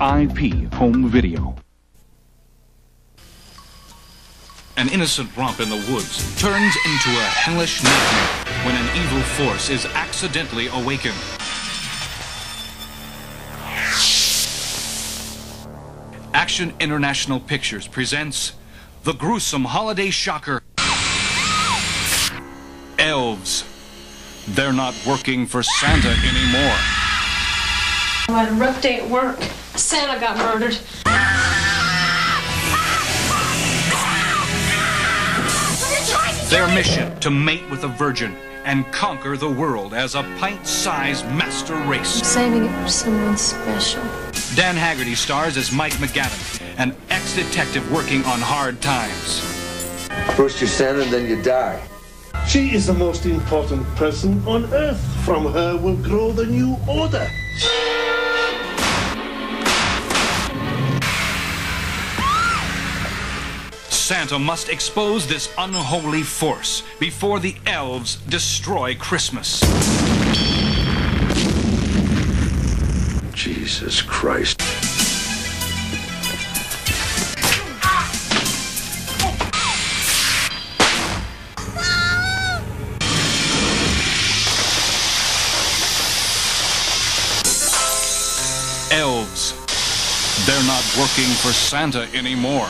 IP Home Video. An innocent romp in the woods turns into a hellish nightmare when an evil force is accidentally awakened. Action International Pictures presents the gruesome holiday shocker Elves. They're not working for Santa anymore. I had a rough day at work. Santa got murdered. Their mission to mate with a virgin and conquer the world as a pint-sized master race. Saving it for someone special. Dan Haggerty stars as Mike McGavin, an ex-detective working on hard times. First you send and then you die. She is the most important person on earth. From her will grow the new order. Santa must expose this unholy force before the elves destroy Christmas. Jesus Christ. Elves. They're not working for Santa anymore.